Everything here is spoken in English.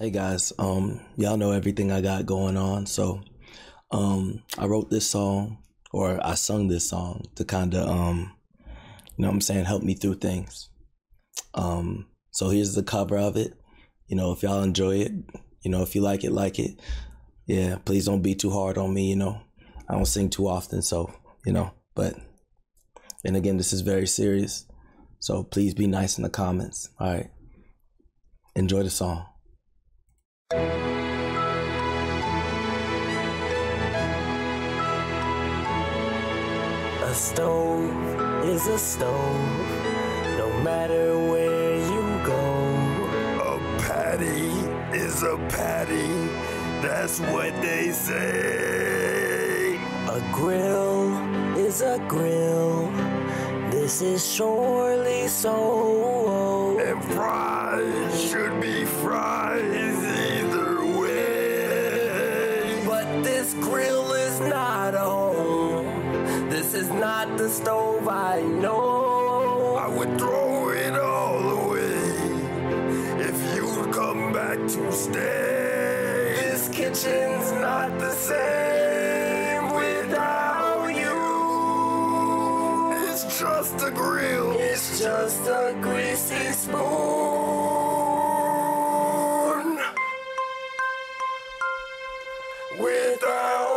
Hey guys, um, y'all know everything I got going on, so um, I wrote this song or I sung this song to kind of um, you know I'm saying, help me through things. Um, so here's the cover of it. You know, if y'all enjoy it, you know, if you like it, like it. Yeah, please don't be too hard on me, you know. I don't sing too often, so, you know, but and again, this is very serious. So please be nice in the comments. All right. Enjoy the song. A stove is a stove, no matter where you go. A patty is a patty, that's what they say. A grill is a grill, this is surely so. And fries should be fries either way. But this grill is not a home. Is not the stove I know. I would throw it all away if you'd come back to stay. This kitchen's not the same without you. It's just a grill. It's just a greasy spoon. Without